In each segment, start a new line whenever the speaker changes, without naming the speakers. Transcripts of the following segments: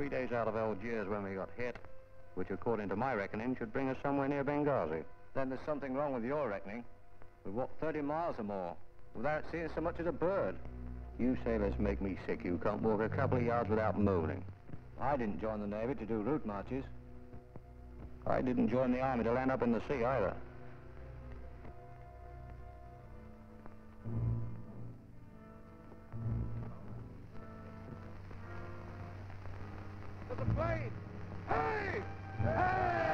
three days out of Algiers when we got hit, which according to my reckoning should bring us somewhere near Benghazi.
Then there's something wrong with your reckoning. We've walked 30 miles or more without seeing so much as a bird.
You sailors make me sick. You can't walk a couple of yards without moaning.
I didn't join the Navy to do route marches.
I didn't join the Army to land up in the sea either.
To the plane! Hey! Hey!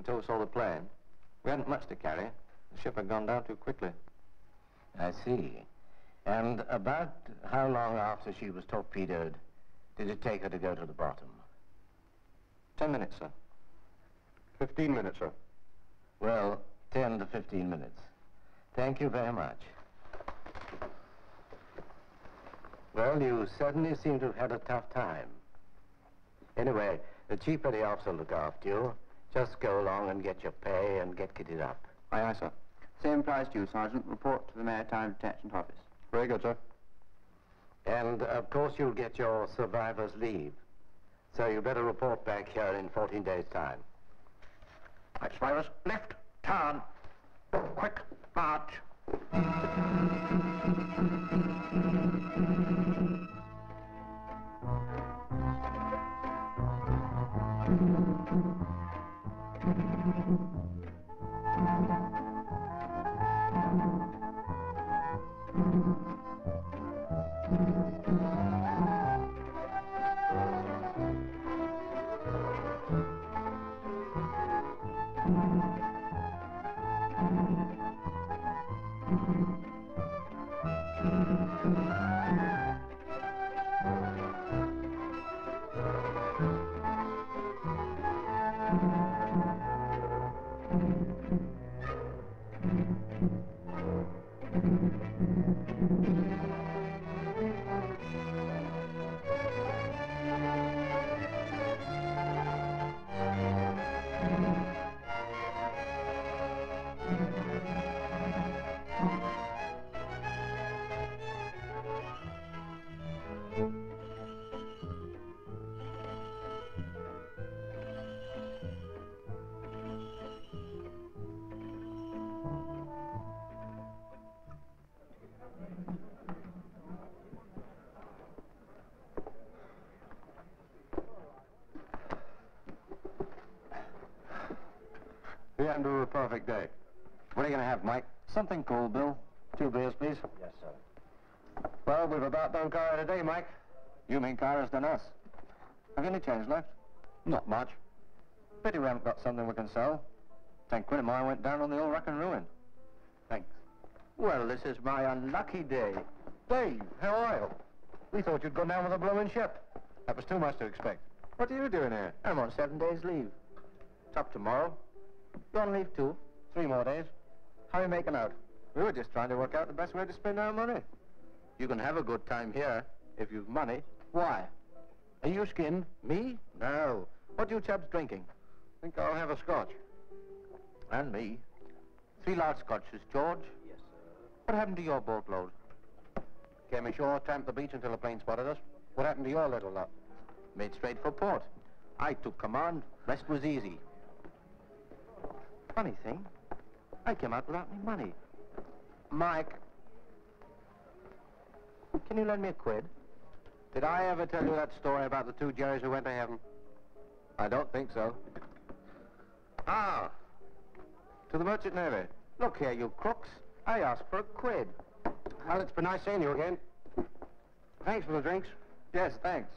Until we saw the plane. We hadn't much to carry. The ship had gone down too quickly.
I see. And about how long after she was torpedoed did it take her to go to the bottom?
Ten minutes, sir.
Fifteen minutes, sir.
Well, 10 to 15 minutes. Thank you very much. Well, you certainly seem to have had a tough time. Anyway, the chief petty officer will look after you. Just go along and get your pay and get kitted up.
Aye, aye, sir.
Same applies to you, Sergeant. Report to the Maritime Detachment Office.
Very good, sir.
And, of course, you'll get your survivor's leave. So you better report back here in 14 days' time.
Right, Spivers. Left. Turn. Quick. March.
Perfect day. What are you going to have, Mike? Something cool, Bill. Two beers, please.
Yes, sir.
Well, we've about done Cairo today, Mike. You mean Cairo's done us. Have you any change left? Not much. Pity we haven't got something we can sell. Ten quid of mine went down on the old wreck and ruin. Thanks.
Well, this is my unlucky day.
Dave, how are you? We thought you'd gone down with a blowing ship. That was too much to expect. What are you doing here?
I'm on seven days leave. It's up tomorrow. You on leave too?
Three more days.
How are you making out?
We were just trying to work out the best way to spend our money.
You can have a good time here if you've money.
Why?
Are you skinned?
Me? No. What are you chaps drinking? Think I'll have a scotch.
And me. Three large scotches, George.
Yes, sir.
What happened to your boatload? Came ashore, tramped the beach until a plane spotted us. What happened to your little lot?
Made straight for port. I took command. Rest was easy. Funny thing, I came out without any money. Mike, can you lend me a quid?
Did I ever tell you that story about the two Jerrys who went to heaven? I don't think so.
Ah,
To the Merchant Navy.
look here, you crooks. I asked for a quid.
Well, it's been nice seeing you again. Thanks for the drinks.
Yes, thanks.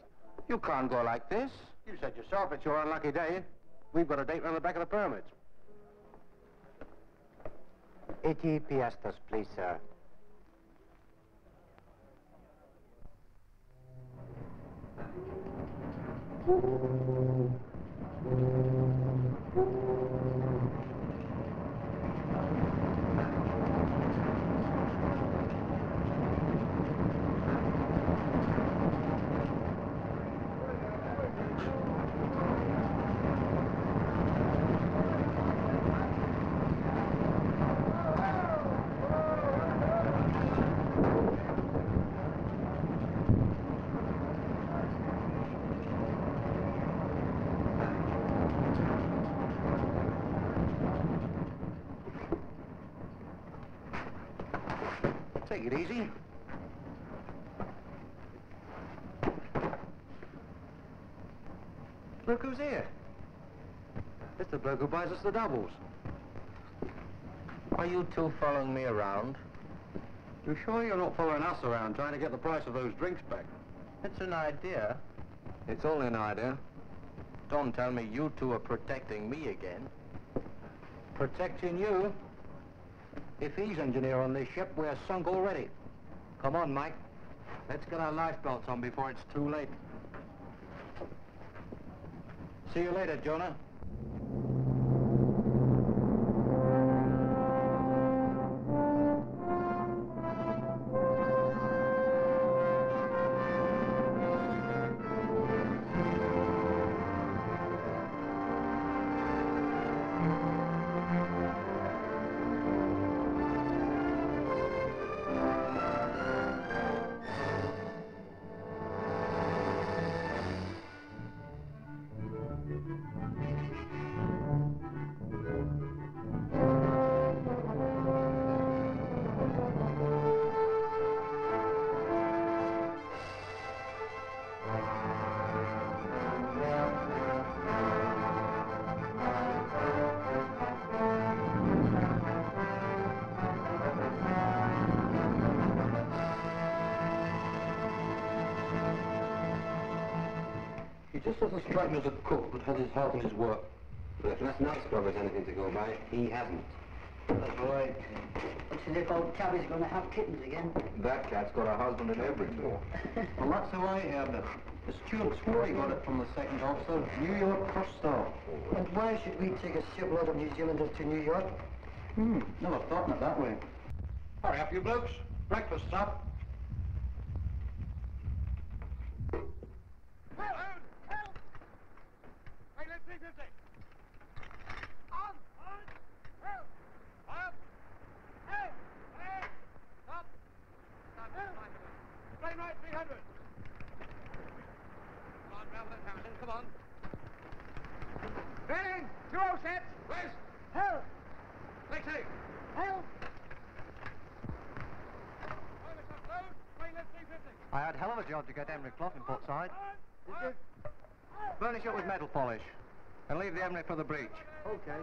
You can't go like this.
You said yourself it's your unlucky day. We've got a date round the back of the pyramids. Eighty piastres, please, sir.
Take it easy. Look who's here. It's the bloke who buys us the doubles.
Are you two following me around?
You sure you're not following us around trying to get the price of those drinks back?
It's an idea.
It's only an idea.
Don't tell me you two are protecting me again.
Protecting you? If he's engineer on this ship, we're sunk already. Come on, Mike. Let's get our lifebelts on before it's too late. See you later, Jonah. Doesn't strike me as a cook, but has his heart in his work.
If Les Nutscrub has anything to go by, he hasn't.
That's right.
Looks as if old Tabby's going to have kittens again.
That cat's got a husband in every door.
Well, that's how I heard it. The steward swore he got it from the second officer, New York Cross Star.
And why should we take a shipload of New Zealanders to New York?
Hmm, never thought of it that way. Hurry up, you blokes. Breakfast's up.
Help! Help! Hey, let's see this thing. On! On! Help! Up! Hey! Hey! Stop! Stop! Plane right 300. Come on, Ralph and Harrison, come on. Ready? Two all sets. West.
Help!
Lexi.
Help!
Toilets are closed. Plane left 350.
I had hell of a to get Emery cloth in port side.
Did you?
Burnish it with metal polish. And leave the Emery for the breach.
Okay.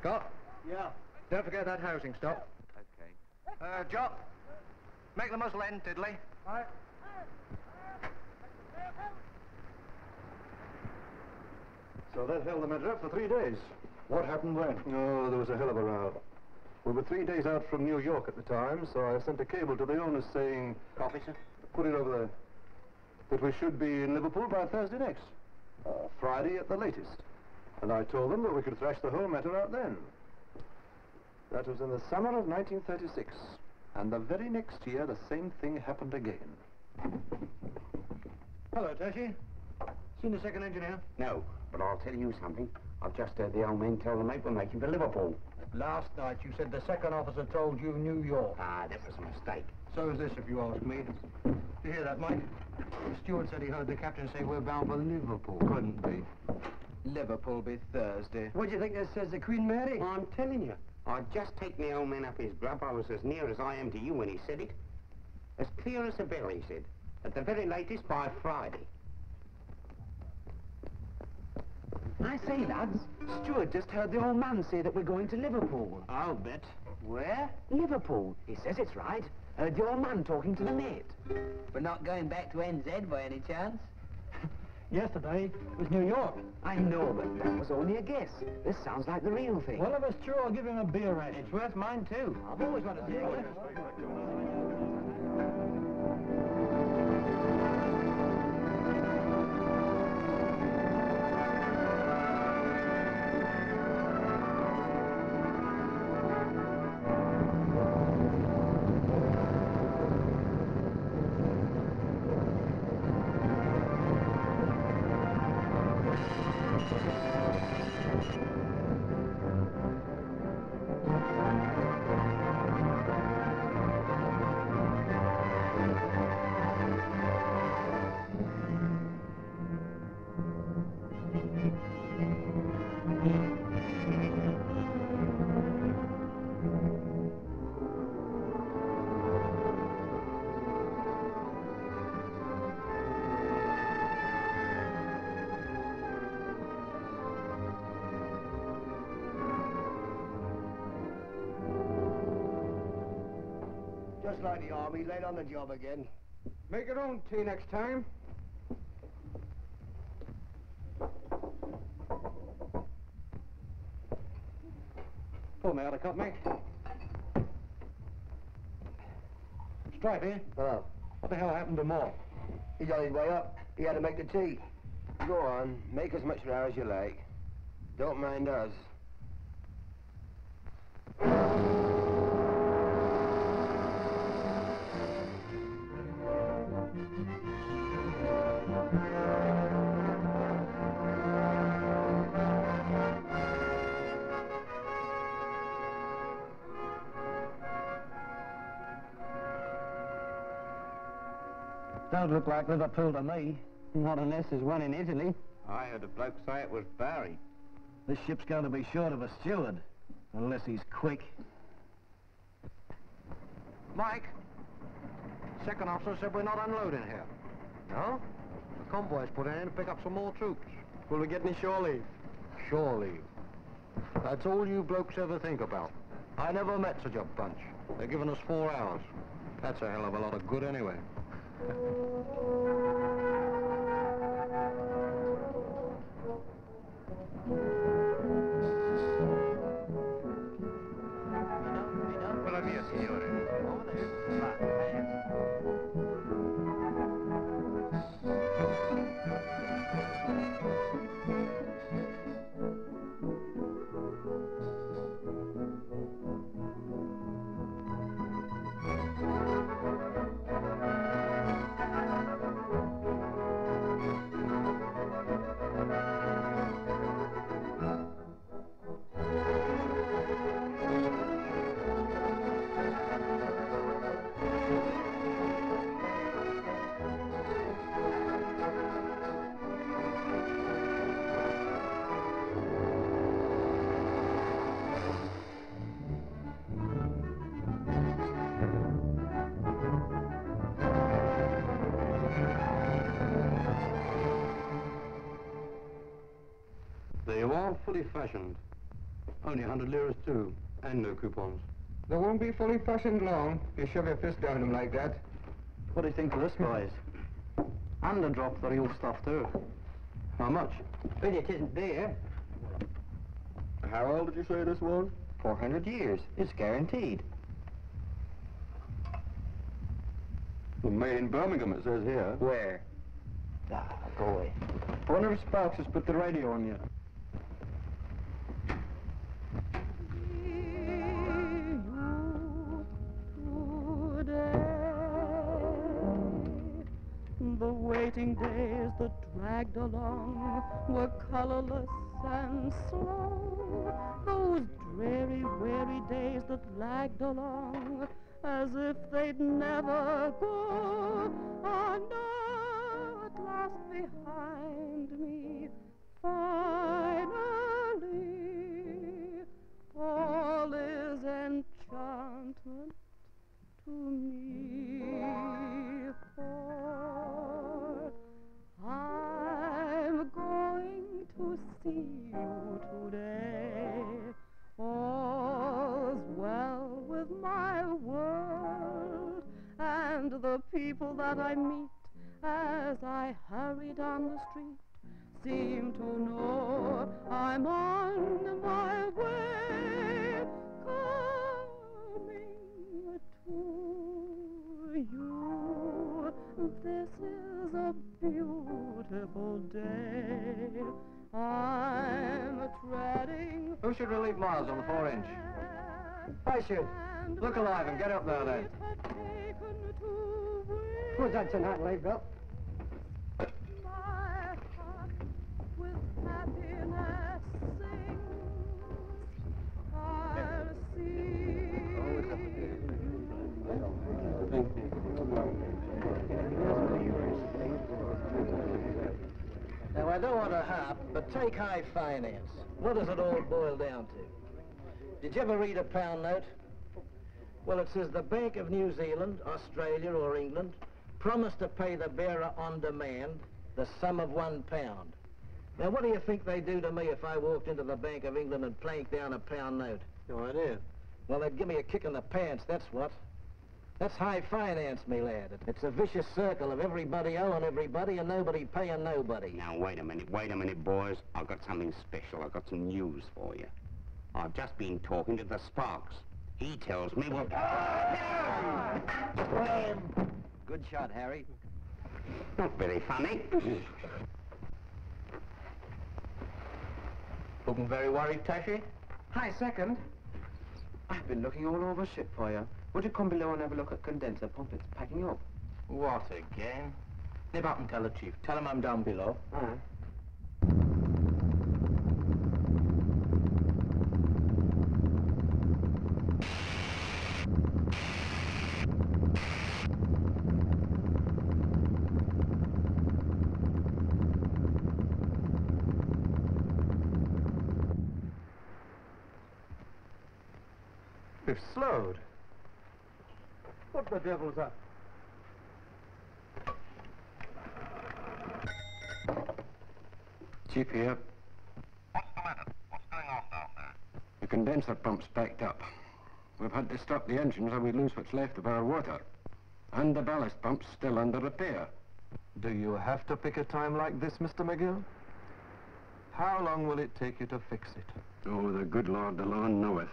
Scott,
Yeah.
don't forget that housing stock.
Okay.
Uh, Jock, make the muzzle end, Tiddly.
Right.
So that held the matter up for three days. What happened then? Oh, there was a hell of a row. We were three days out from New York at the time, so I sent a cable to the owners saying,
Coffee, sir?
put it over there, that we should be in Liverpool by Thursday next. Uh, Friday at the latest. And I told them that we could thrash the whole matter out then. That was in the summer of 1936. And the very next year, the same thing happened again.
Hello, Tashi. Seen the second engineer?
No, but I'll tell you something. I've just heard the old men tell the mate we're making for Liverpool.
Last night you said the second officer told you New York.
Ah, that was a mistake.
So is this, if you ask me. Did you hear that, Mike? The steward said he heard the captain say we're bound for Liverpool. Couldn't be. Liverpool be Thursday.
What do you think this says, the Queen Mary?
I'm telling you. I'd just take the old man up his grub. I was as near as I am to you when he said it. As clear as a bell, he said. At the very latest by Friday.
I say, lads, Stuart just heard the old man say that we're going to Liverpool.
I'll bet.
Where?
Liverpool. He says it's right. Heard your man talking to the mate.
We're not going back to NZ by any chance?
Yesterday it was New York.
I know, but that was only a guess. This sounds like the real thing.
Well, if it's true, I'll give him a beer ration.
It's worth mine too.
I've always wanted to take it.
Just like the army, late on the job again.
Make your own tea next time. Pull me out of cup, mate. Stripey, eh?
Hello.
what the hell happened to Moore?
He's on his way up. He had to make the tea.
Go on, make as much row as you like. Don't mind us.
Don't look like Liverpool to me.
Not unless there's one in Italy.
I heard a bloke say it was Bari.
This ship's going to be short of a steward. Unless he's quick. Mike, second officer said we're not unloading here. No? The convoy's put in to pick up some more troops. Will we get any shore leave? Shore leave. That's all you blokes ever think about. I never met such a bunch. They're giving us four hours. That's a hell of a lot of good anyway.
Buenos días, señores.
They are fully fashioned. Only a hundred liras too, and no coupons.
They won't be fully fashioned long if you shove your fist down them like that.
What do you think of this, boys? And a drop of the real stuff too. How much?
But it isn't there.
How old did you say this was?
400 years. It's guaranteed.
Well, made in Birmingham, it says here.
Where?
Ah, go away. Wonder if Sparks has put the radio on yet.
Waiting days that dragged along were colorless and slow. Those dreary, weary days that lagged along as if they'd never go are now at last behind me. Finally, all is enchantment to me. my world and the people that I meet as I hurry down the street seem to know I'm on my way coming to you. This is a beautiful day. I'm treading.
Who should relieve Miles on the four inch?
I should.
Look alive and get up there then.
Who's that tonight, Lee, Bill?
My heart with happiness sings. I'll
Now, I don't want to harp, but take high finance. What does it all boil down to? Did you ever read a pound note? Well, it says the Bank of New Zealand, Australia, or England promised to pay the bearer on demand the sum of one pound. Now, what do you think they'd do to me if I walked into the Bank of England and planked down a pound note?
No idea.
Well, they'd give me a kick in the pants, that's what. That's high finance, me lad. It's a vicious circle of everybody owing everybody and nobody paying nobody.
Now, wait a minute, wait a minute, boys. I've got something special. I've got some news for you. I've just been talking to the Sparks. He tells me we'll...
Good shot, Harry.
Not very funny.
Looking very worried, Tashi?
Hi, second. I've been looking all over ship for you. Would you come below and have a look at condenser pump? It's packing up.
What again? Nip up and tell the chief. Tell him I'm down below.
Aye.
We've slowed. What the devil's up?
Chief here. What's the matter? What's going on down there? The condenser pump's backed up. We've had to stop the engines or we lose what's left of our water. And the ballast pump's still under repair.
Do you have to pick a time like this, Mr. McGill? How long will it take you to fix it?
Oh, the good Lord alone knoweth.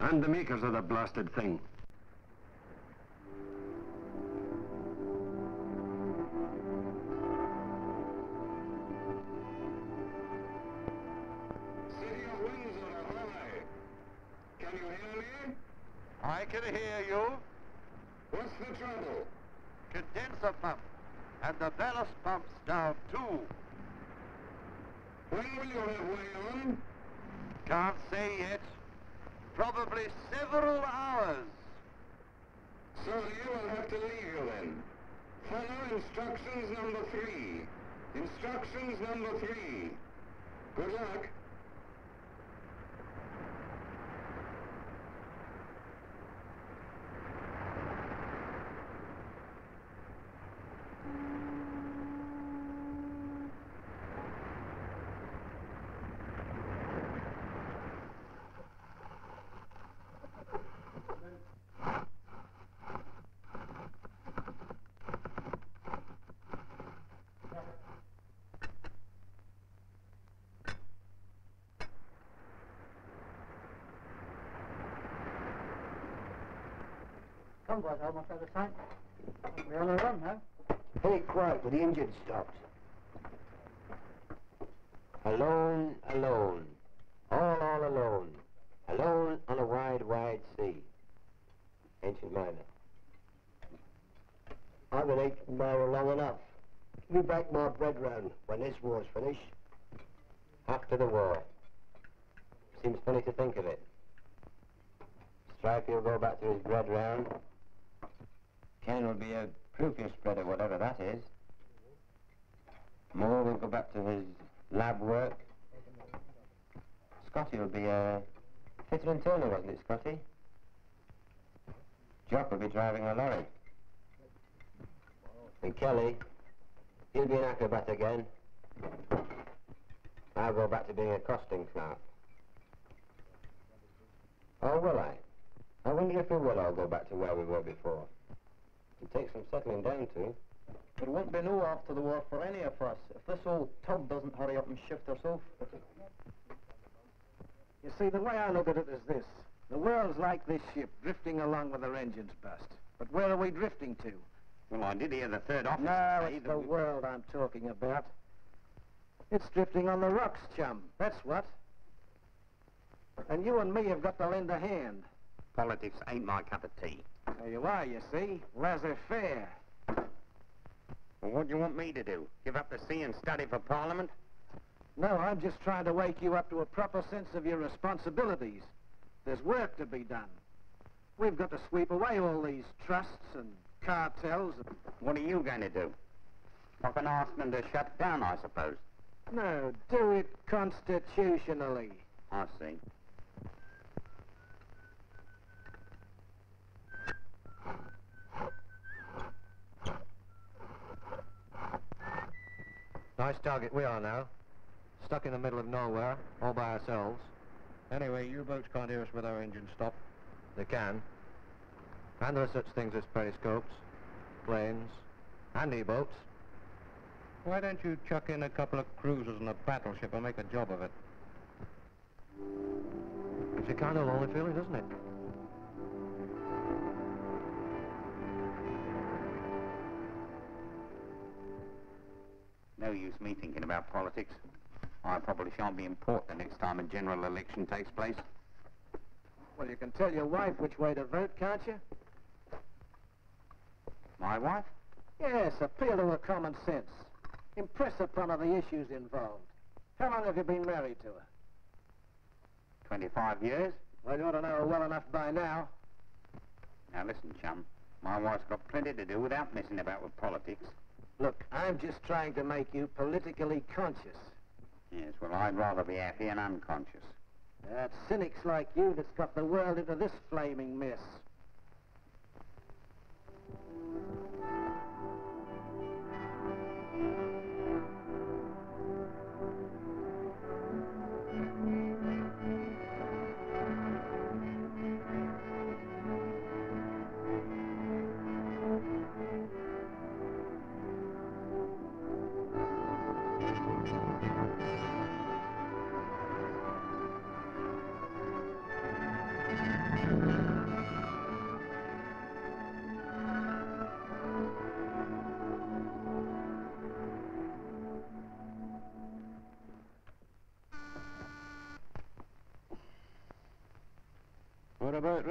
And the makers of the blasted thing.
City of Windsor, hi. Can you hear me?
I can hear you.
What's the trouble?
Condenser pump. And the ballast pump's down too.
When will you have way on?
Can't say yet. Probably several hours.
So you will have to leave you then. Follow instructions number three. Instructions number three. Good luck.
Come, boys, almost out of time. We're on a run now.
Very quiet with the engine stopped. Alone, alone. All, all alone. Alone on a wide, wide sea. Ancient Mariner.
I've been ancient mariner long enough. Give me back my bread round when this war's finished.
After the war. Seems funny to think of it. Stripey will go back to his bread round. Ken will be a croupier spreader, whatever that is. Moore will go back to his lab work. Scotty will be a fitter and turner, wasn't it, Scotty? Jock will be driving a lorry. And Kelly, he'll be an acrobat again. I'll go back to being a costing clerk. Or will I? I wonder if we will all go back to where we were before. It takes some settling down to.
There won't be no after the war for any of us if this old tub doesn't hurry up and shift herself.
You see, the way I look at it is this. The world's like this ship, drifting along with her engines bust. But where are we drifting to?
Well, I did hear the third officer
No,
say
it's
that
the
we-
world I'm talking about. It's drifting on the rocks, chum. That's what. And you and me have got to lend a hand.
Politics ain't my cup of tea.
There you are, you see. Laissez-faire.
Well, what do you want me to do? Give up the sea and study for Parliament?
No, I'm just trying to wake you up to a proper sense of your responsibilities. There's work to be done. We've got to sweep away all these trusts and cartels. And...
What are you going to do? I can ask them to shut down, I suppose.
No, do it constitutionally.
I see.
Nice target we are now. Stuck in the middle of nowhere, all by ourselves. Anyway, U-boats can't hear us with our engines stopped. They can. And there are such things as periscopes, planes, and E-boats. Why don't you chuck in a couple of cruisers and a battleship and make a job of it? It's a kind of lonely feeling, isn't it?
No use me thinking about politics. I probably shan't be in port the next time a general election takes place.
Well, you can tell your wife which way to vote, can't you?
My wife?
Yes, appeal to her common sense. Impress upon her the issues involved. How long have you been married to her?
25 years.
Well, you ought to know her well enough by now.
Now listen, chum. My wife's got plenty to do without messing about with politics.
Look, I'm just trying to make you politically conscious.
Yes, well, I'd rather be happy and unconscious.
That's cynics like you that's got the world into this flaming mess.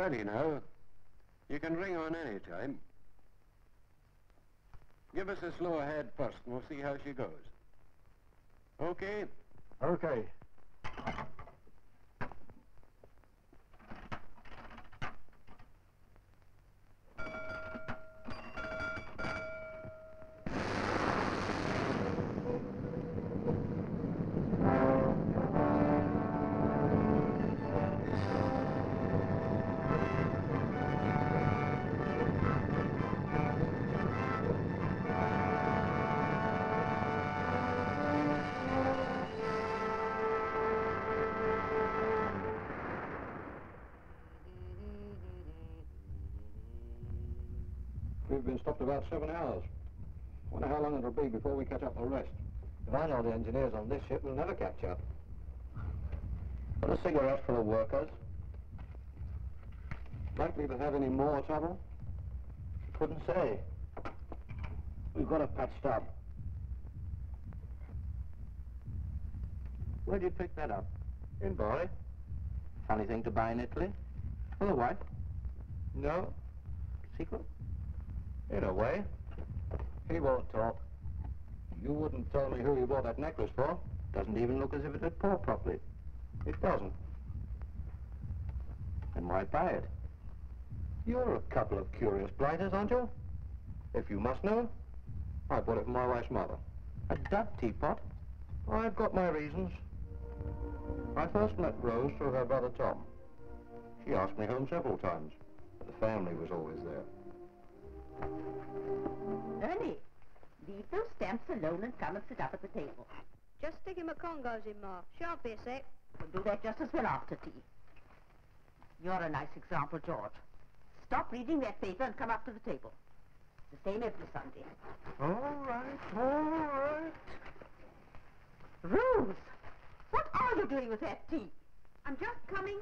We're about now. You can ring on any time. Give us a slow ahead first, and we'll see how she goes. Okay?
Okay. About seven hours. Wonder how long it'll be before we catch up the rest. If I know the engineers on this ship, we'll never catch up. Got a cigarette for the workers? Likely to have any more trouble? Couldn't say. We've got it patched up. Where'd you pick that up? In Bari. Funny thing to buy in Italy. For the wife? No. Secret? In a way. He won't talk. You wouldn't tell me who you bought that necklace for. Doesn't even look as if it had pour properly. It doesn't. And why buy it? You're a couple of curious blighters, aren't you? If you must know, I bought it for my wife's mother. A dove teapot? I've got my reasons. I first met Rose through her brother Tom. She asked me home several times, but the family was always there.
Ernie, leave those stamps alone and come and sit up at the table.
Just stick him a Congos in, Ma. Shan't be a sec.
We'll do that just as well after tea. You're a nice example, George. Stop reading that paper and come up to the table. The same every Sunday.
All right, all right.
Rose, what are you doing with that tea? I'm just coming.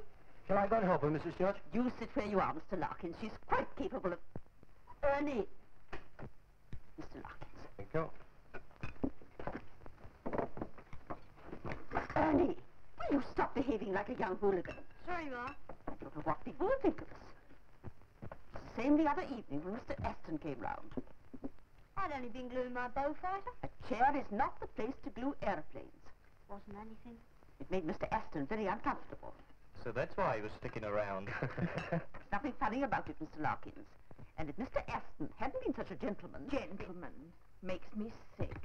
Shall I go and help her, Mrs. Judge?
You sit where you are, Mr. Larkins. She's quite capable of... Ernie. Mr. Larkins.
Thank you.
Ernie, will you stop behaving like a young hooligan?
Sorry, Ma.
I don't know what people will think of us. It the same the other evening when Mr. Aston came round.
I'd only been gluing my Beaufighter.
A chair is not the place to glue aeroplanes.
Wasn't anything.
It made Mr. Aston very uncomfortable.
So that's why he was sticking around.
There's nothing funny about it, Mr. Larkins. And if Mr. Aston hadn't been such a gentleman...
Gentleman makes me sick.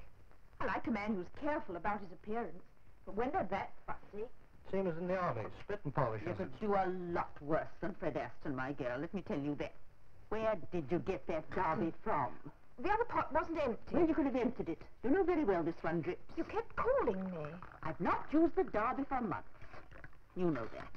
I like a man who's careful about his appearance. But when they're that fussy...
Same as in the army, spit and polish.
You could do a lot worse than Fred Aston, my girl. Let me tell you that. Where did you get that derby mm. from?
The other pot wasn't empty.
Well, you could have emptied it. You know very well this one drips.
You kept calling me.
I've not used the derby for months. You know that.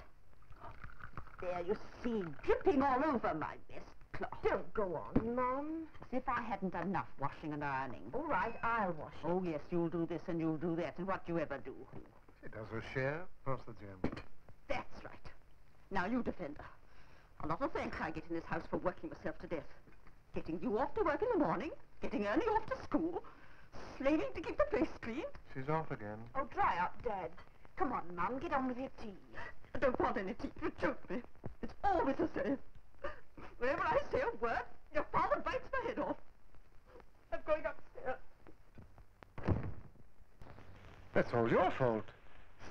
There, you see, dripping all over my best cloth.
Don't go on, Mum.
As if I hadn't enough washing and ironing.
All right, I'll wash it.
Oh, yes, you'll do this and you'll do that, and what do you ever do?
She does her share. Pass the jam.
That's right. Now you defend her. A lot of thanks I get in this house for working myself to death. Getting you off to work in the morning, getting Ernie off to school, slaving to keep the place clean.
She's off again.
Oh, dry up, Dad. Come on, Mum, get on with your tea.
I don't want any tea. You choke me. It's always the same. Whenever I say a word, your father bites my head off. I'm going upstairs.
That's all your fault.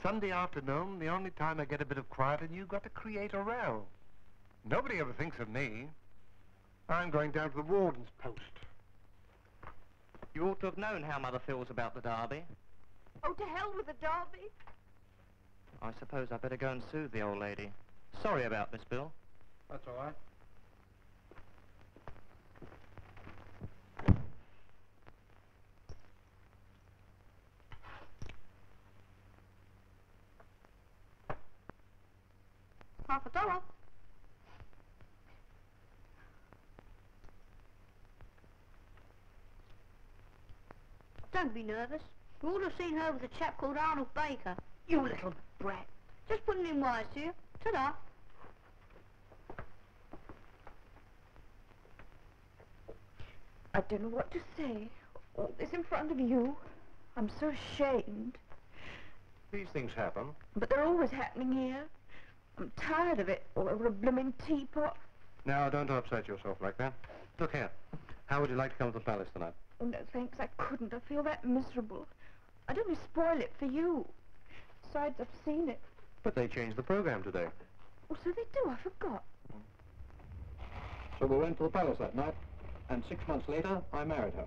Sunday afternoon, the only time I get a bit of quiet, and you've got to create a row. Nobody ever thinks of me. I'm going down to the warden's post.
You ought to have known how Mother feels about the derby.
Oh, to hell with the derby.
I suppose I better go and soothe the old lady. Sorry about Miss Bill.
That's all right.
Half a dollar. Don't be nervous. You ought to have seen her with a chap called Arnold Baker.
You little brat.
Just putting in wise to you. Ta-da.
I don't know what to say. All this in front of you. I'm so ashamed.
These things happen.
But they're always happening here. I'm tired of it, all over a blooming teapot.
Now, don't upset yourself like that. Look here. How would you like to come to the palace tonight?
Oh, no, thanks, I couldn't. I feel that miserable. I'd only spoil it for you. Besides, I've seen it.
But they changed the program today.
Oh, so they do, I forgot.
So we went to the palace that night, and six months later, I married her.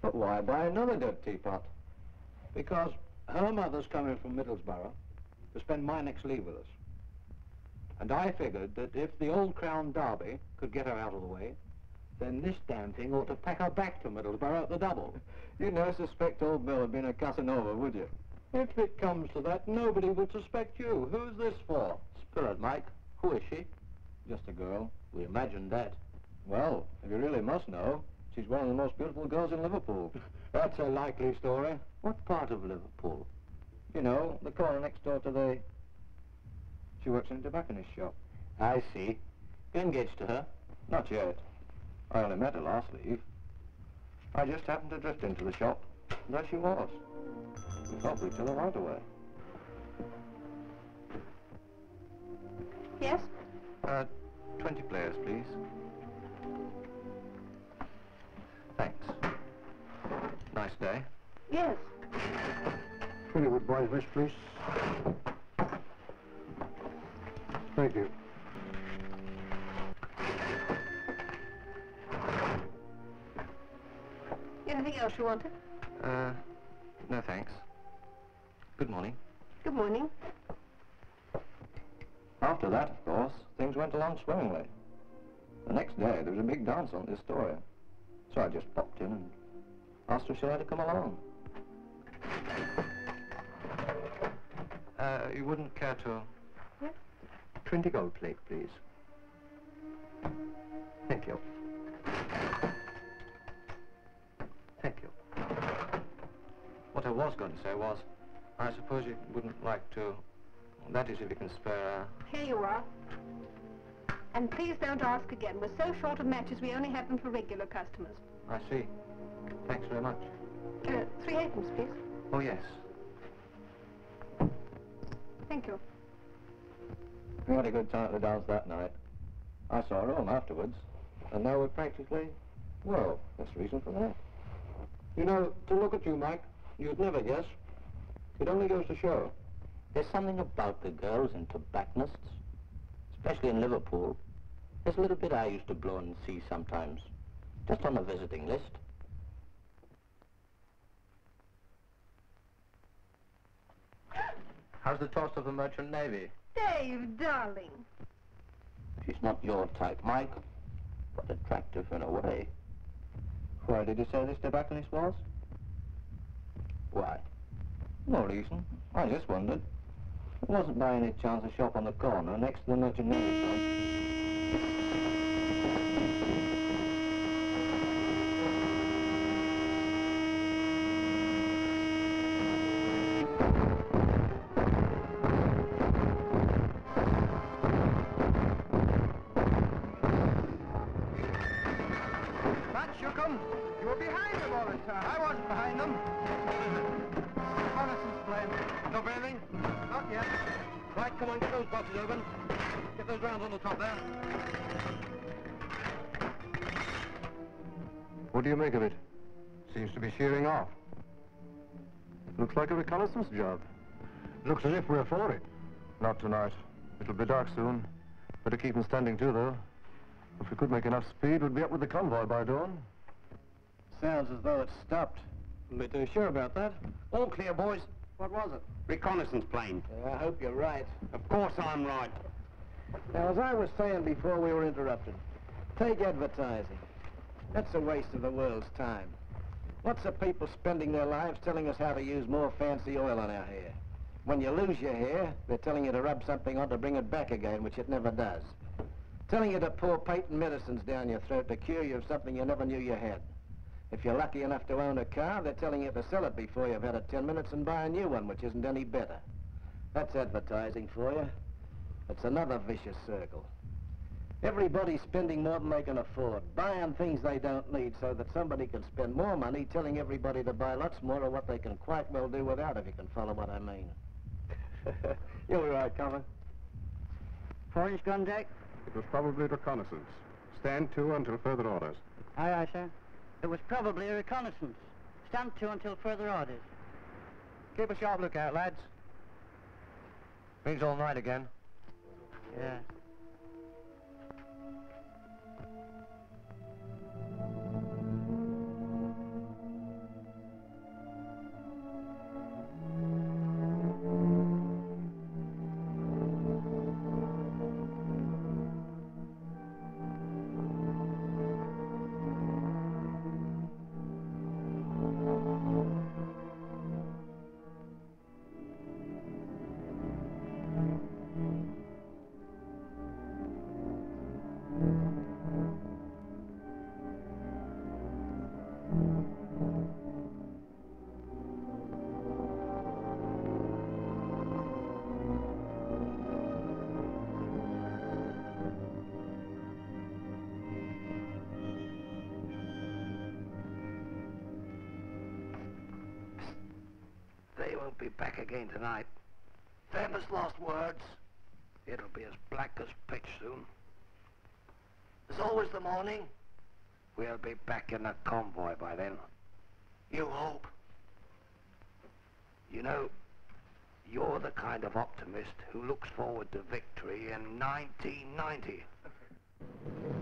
But why buy another dead teapot? Because her mother's coming from Middlesbrough to spend my next leave with us. And I figured that if the old Crown Derby could get her out of the way, then this damn thing ought to pack her back to Middlesbrough at the double. You'd never suspect old Bill had been a Casanova, would you? If it comes to that, nobody would suspect you. Who's this for? Spirit, Mike. Who is she? Just a girl. We imagined that. Well, if you really must know, she's one of the most beautiful girls in Liverpool. That's a likely story. What part of Liverpool? You know, the corner next door to the... She works in a tobacconist's shop. I see. You engaged to her? Not yet. I only met her last leave. I just happened to drift into the shop. and There she was. We for each other right away.
Yes?
Uh, 20 Player's, please. Thanks. Nice day.
Yes.
Hollywood boys, miss, please. Thank you.
Anything else you wanted?
Uh, no thanks. Good morning.
Good morning.
After that, of course, things went along swimmingly. The next day, there was a big dance on this story. So I just popped in and asked her if she'd like to come along.
Uh, you wouldn't care to... 20 Gold Flake, please. Thank you. Thank you.
What I was going to say was, I suppose you wouldn't like to... That is, if you can spare... a...
Here you are. And please don't ask again. We're so short of matches, we only have them for regular customers.
I see. Thanks very much.
Uh, three halfpence, please.
Oh, yes.
Thank you.
We had a good time at the dance that night. I saw her home afterwards. And now we're practically... Well, that's the reason for that.
You know, to look at you, Mike, you'd never guess. It only goes to show.
There's something about the girls in tobacconists, especially in Liverpool. There's a little bit I used to blow and see sometimes, just on the visiting list.
How's the toss of the Merchant Navy?
Dave, darling.
She's not your type, Mike, but attractive in a way.
Why did you say this tobacconist was?
Why?
No reason. I just wondered. It wasn't by any chance a shop on the corner next to the Merchant Navy
like a reconnaissance job.
Looks as if we're for it.
Not tonight. It'll be dark soon. Better keep keep 'em standing to, though. If we could make enough speed, we'd be up with the convoy by dawn.
Sounds as though it's stopped.
Wouldn't be too sure about that. All clear, boys.
What was it?
Reconnaissance plane.
I hope you're right.
Of course I'm right.
Now, as I was saying before we were interrupted, take advertising. That's a waste of the world's time. Lots of people spending their lives telling us how to use more fancy oil on our hair. When you lose your hair, they're telling you to rub something on to bring it back again, which it never does. Telling you to pour patent medicines down your throat to cure you of something you never knew you had. If you're lucky enough to own a car, they're telling you to sell it before you've had it ten minutes and buy a new one, which isn't any better. That's advertising for you. It's another vicious circle. Everybody's spending more than they can afford, buying things they don't need so that somebody can spend more money telling everybody to buy lots more of what they can quite well do without, if you can follow what I mean.
You're right, Cover.
Four-inch gun, Jack?
It was probably reconnaissance. Stand to until further orders.
Aye, aye, sir. It was probably a reconnaissance. Stand to until further orders.
Keep a sharp lookout, lads. Means all night again.
Yeah.
Won't be back again tonight. Famous last words. It'll be as black as pitch soon. There's always the morning. We'll be back in the convoy by then. You hope. You know, you're the kind of optimist who looks forward to victory in 1990.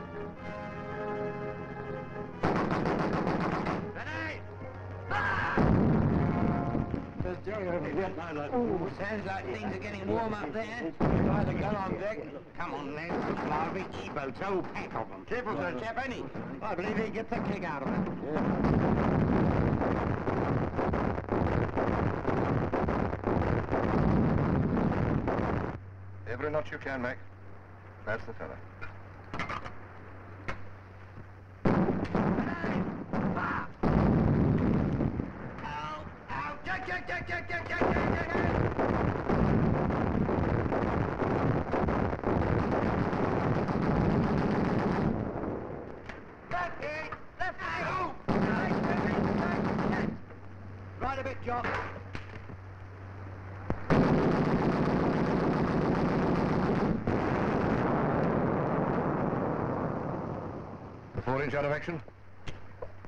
Sounds like things are getting warm up there. Try the gun on deck.
Come on, lads. Larvae E-boats, whole oh, pack of them.
Triple for a chap, he? I believe he gets a kick out of it.
Every knot you can make. That's the fella. Inch out of action.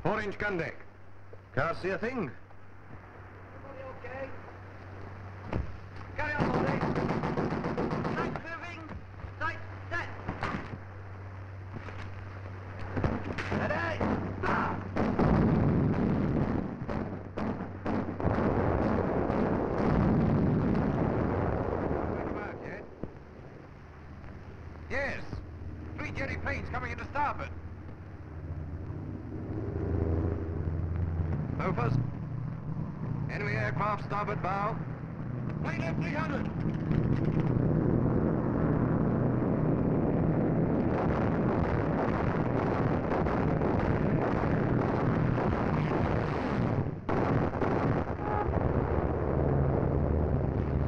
Four inch gun deck. Can't see a thing.
Okay. Carry on, Molly. Right, moving, right, set! Ready?
Yes. Three Jerry planes coming into starboard. Mofas. Enemy aircraft starboard bow. Plane F-300.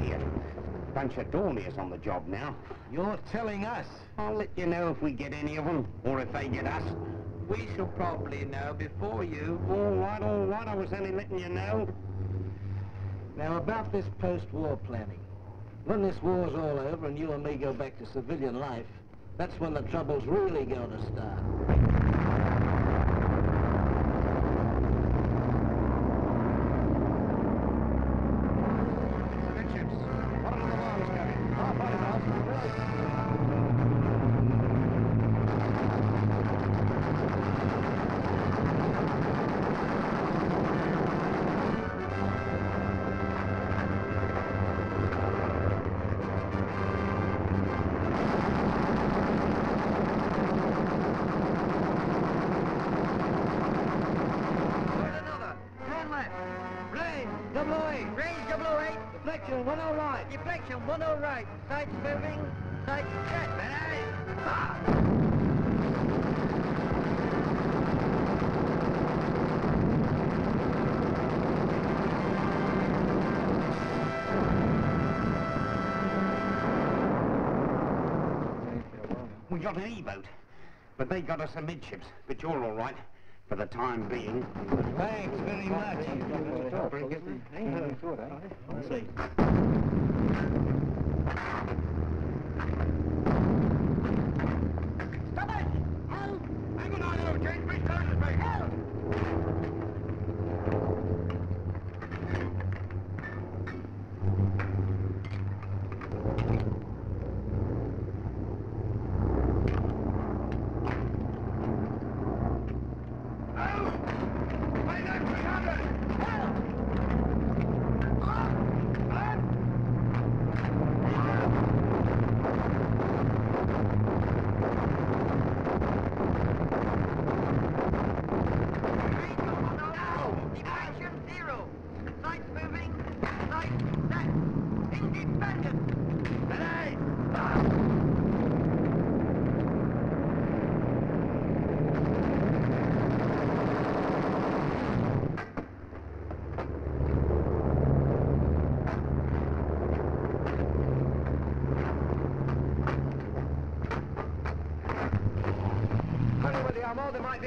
Here. Bunch of Dorniers on the job now.
You're telling us.
I'll let you know if we get any of them, or if they get us.
We shall probably know before you.
All right, all right, I was only letting you know.
Now, about this post-war planning. When this war's all over and you and me go back to civilian life, that's when the trouble's really going to start.
Deflection, one oh right. Deflection, one oh right. Sights moving, sights set. Ready?
We got an E-boat, but they got us amidships. But you're all right, for the time being.
Thanks very much. See.
Stop it! Help! Hang on, I know. Change me, turn me. Help!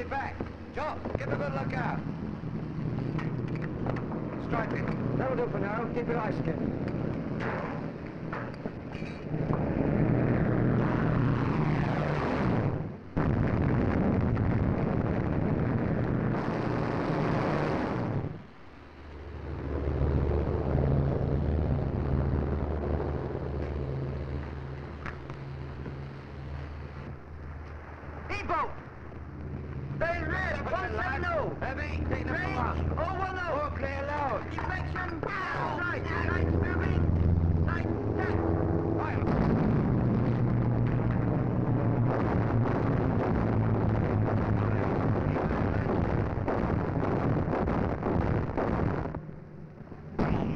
Be back. Give a good look out. Strike it.
That'll do for now. Keep your eyes skinned.
Depot! Stay red, 170! Heavy, take the Range, over low! All clear loud! Deflection, right, right, moving, right, set, fire!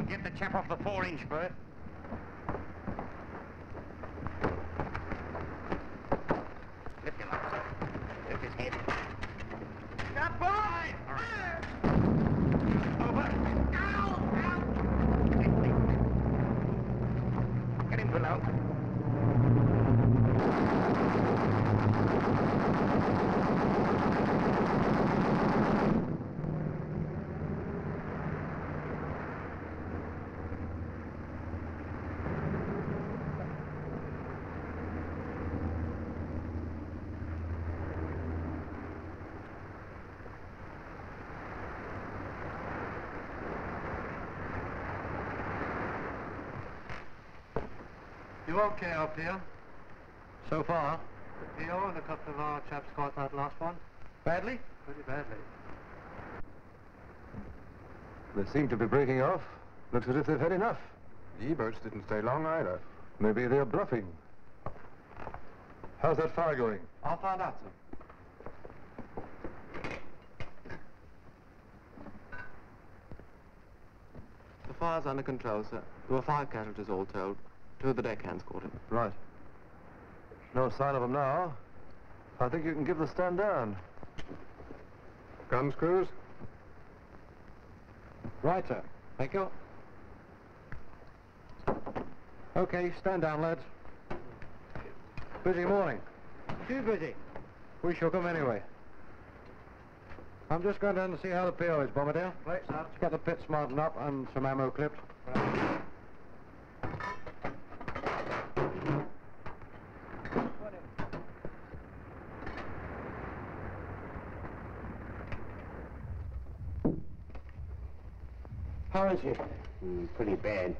Get the chap off the four-inch, Bert. Lift him up, sir. Lift his head.
Got boy!
Over. Get him below.
You okay up here? So far? The PO and a couple of our chaps caught that last one.
Badly?
Pretty badly.
They seem to be breaking off. Looks as if they've had enough. The E-boats didn't stay long either. Maybe they're bluffing. How's that fire going?
I'll find out, sir.
The fire's under control, sir. There were five casualties all told. Two of the deckhands caught it.
Right. No sign of them now. I think you can give the stand down. Guns, crews?
Right, sir. Thank you. Okay, stand down, lads. Busy morning. Too busy. We shall come anyway. I'm just going down to see how the PO is, Bombardier.
Right, sir.
Let's get the pit smartened up and some ammo clips.
How he? Mm, pretty bad.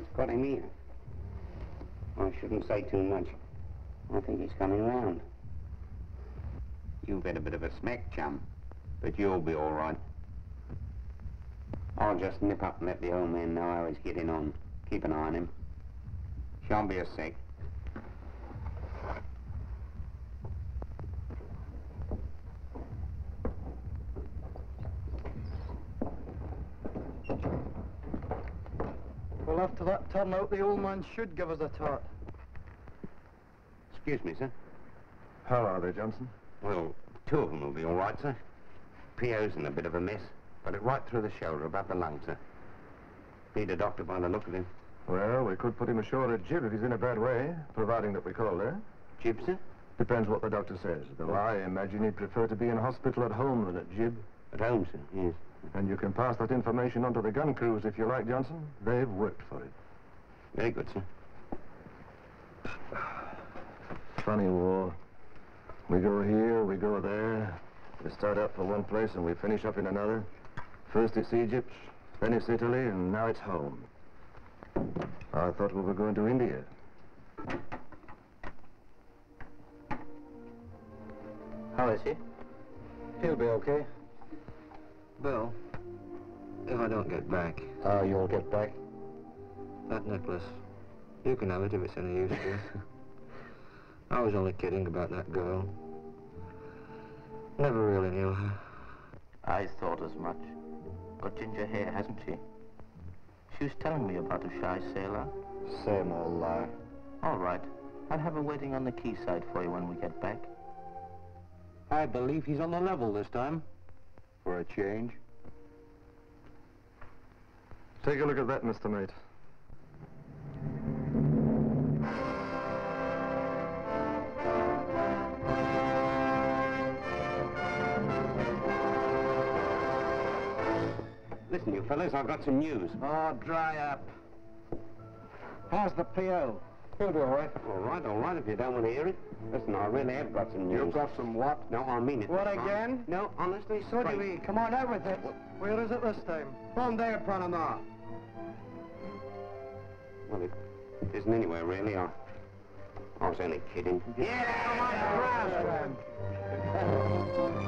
It's got him here. I shouldn't say too much. I think he's coming round. You've had a bit of a smack, chum. But you'll be all right. I'll just nip up and let the old man know how he's getting on. Keep an eye on him. Shan't be a sec.
Well, after that turnout, the old man should give us a tart.
Excuse me, sir.
How are they, Johnson?
Well, two of them will be all right, sir. PO's in a bit of a mess. Got it right through the shoulder, above the lung, sir. Need a doctor by the look of him.
Well, we could put him ashore at Gib if he's in a bad way, providing that we call there.
Gib, sir?
Depends what the doctor says. Though I imagine he'd prefer to be in hospital at home than at Gib.
At home, sir, yes.
And you can pass that information on to the gun crews if you like, Johnson. They've worked for it.
Very good, sir.
Funny war. We go here, we go there. We start up for one place and we finish up in another. First it's Egypt, then it's Italy, and now it's home. I thought we were going to India.
How is he?
He'll be okay.
Bill, if I don't get back,
Ah, you'll get back.
That necklace, you can have it if it's any use to you. I was only kidding about that girl. Never really knew her.
I thought as much. Got ginger hair, hasn't she? She was telling me about a shy sailor.
Same old lie.
All right. I'll have her waiting on the quayside for you when we get back.
I believe he's on the level this time. For a change.
Take a look at that, Mr. Mate.
Listen, you fellas, I've got some news.
Oh, dry up. How's the PO?
He'll be all right. All right, all right, if you don't want to hear it. Listen, I really have got some news.
You've got some what?
No, I mean it.
What again?
No, honestly,
So do we. Come on, everything. Where is it this time? From there, Panama.
Well, it isn't anywhere, really. I, I was only kidding.
Yeah, come on,